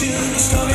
should the started.